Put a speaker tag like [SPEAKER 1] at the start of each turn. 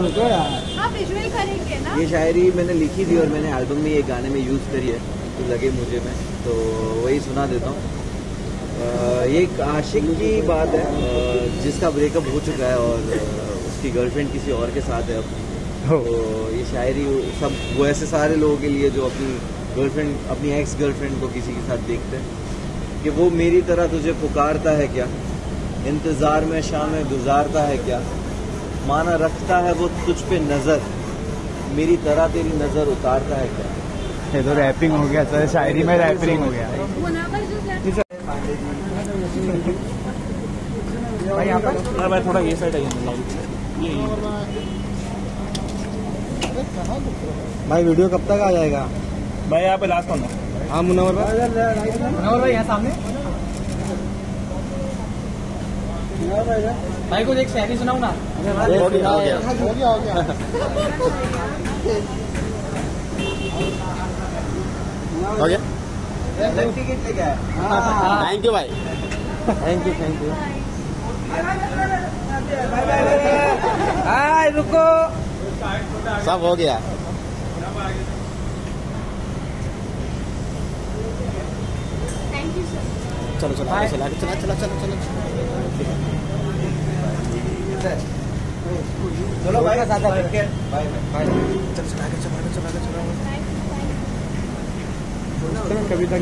[SPEAKER 1] रुको यार।
[SPEAKER 2] हाँ विजुअल करेंगे ना?
[SPEAKER 3] ये शायरी मैंने लिखी थी और मैंने एल्बम में ये गाने में यूज़ करी है तो लगे मुझे मैं। तो वही सुना देता हूँ। ये एक आशिक की बात है जिसका ब्रेकअप हो चुका है और उसकी गर्लफ्रेंड किसी और के साथ है अब। तो ये शायरी सब वो ऐसे सारे लोगों के लिए जो अपनी गर्लफ्रेंड अपनी एक्स गर्लफ्रेंड को किसी के साथ देखते हैं कि वो मेरी तरह तुझे पुकारता है क्या? इंतज़ार में शामें गुजारता है क्या? माना रखता है वो तुझ पे नज़र। मेरी तरह तेरी नज़र उतारता है क्या?
[SPEAKER 1] ये तो रैपिंग हो गया सर शायरी में रैपिंग हो गया। भाई यहाँ पर?
[SPEAKER 4] हाँ भाई थोड़ा ये साइड ये
[SPEAKER 5] भाई वीडियो कब तक आ जाएगा?
[SPEAKER 4] भाई यहाँ पे लास्ट कौन है।
[SPEAKER 5] हाँ मुनवर भाई।
[SPEAKER 1] मनोहर भाई यहाँ सामने। भाई कुछ एक शायरी सुनाओ ना?
[SPEAKER 5] हो गया। हो गया हो गया। हो गया? हो? गया
[SPEAKER 3] टिकट लेके आया
[SPEAKER 5] थैंक यू भाई
[SPEAKER 3] थैंक यू थैंक यू
[SPEAKER 1] हाय रुको।
[SPEAKER 5] सब हो गया
[SPEAKER 2] थैंक यू सर
[SPEAKER 5] चलो चलो आगे चला आगे चलो चलो चलो चलो।
[SPEAKER 3] चलो भाई साथ बाय बाय
[SPEAKER 5] चलो चलो आगे चलो आगे चलो आगे चलो।
[SPEAKER 2] थैंक यू
[SPEAKER 5] कभी तक